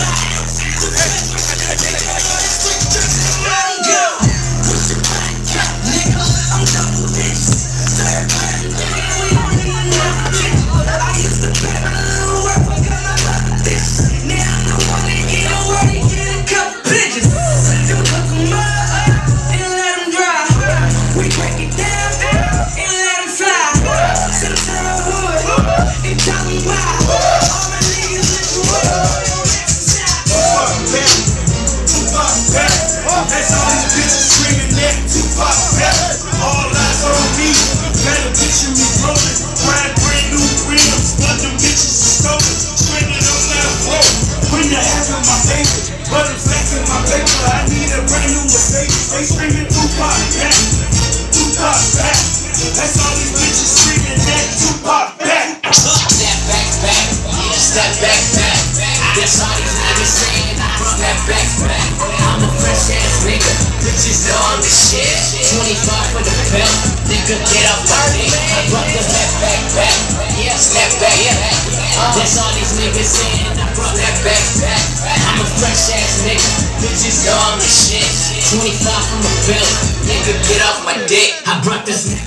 back. That's all these bitches screaming that Tupac back. All eyes on me. Better picture me rolling. Brand brand new rims, but them bitches are stolen. Trending on that road. When you having my baby, butterflies in my paper. I need a brand new Mercedes. They screaming Tupac back. Tupac back. That's all these bitches screaming that Tupac back. Step back, back, step back, back. That's all these niggas saying. That back, back. 25 for the belt. Nigga, get up my dick. I brought the back, back, back. Yeah, step back, back. That's all these niggas saying. I brought that back, back. I'm a fresh ass nigga. Bitches know I'm the shit. 25 from the belt. Nigga, get off my dick. I brought this.